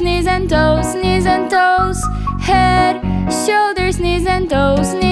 knees and toes, knees and toes, head, shoulders, knees and toes, knees